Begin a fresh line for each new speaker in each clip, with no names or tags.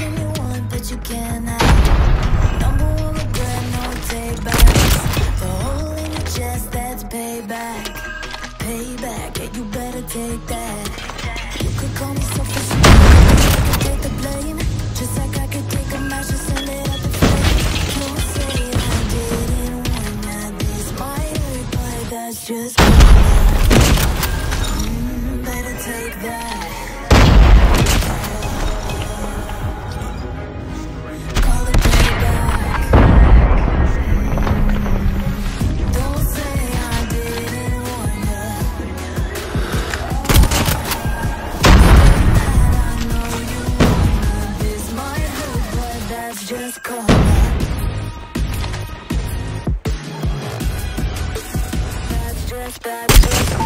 you payback. Yeah, you better take that. You could call me selfish, you take the blame. Just like I could take a match and send it up in flames. Don't say I didn't want that. This might hurt, that's just Mm, better take that. That's just that's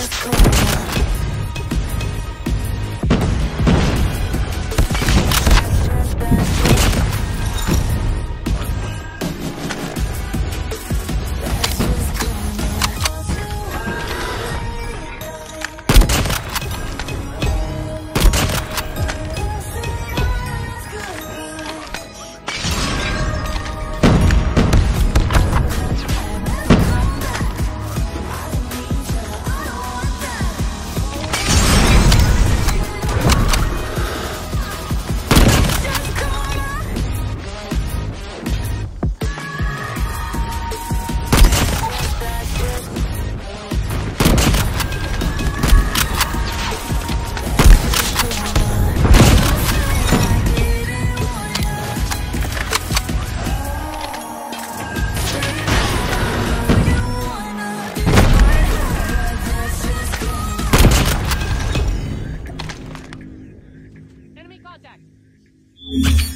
that's just
Contact.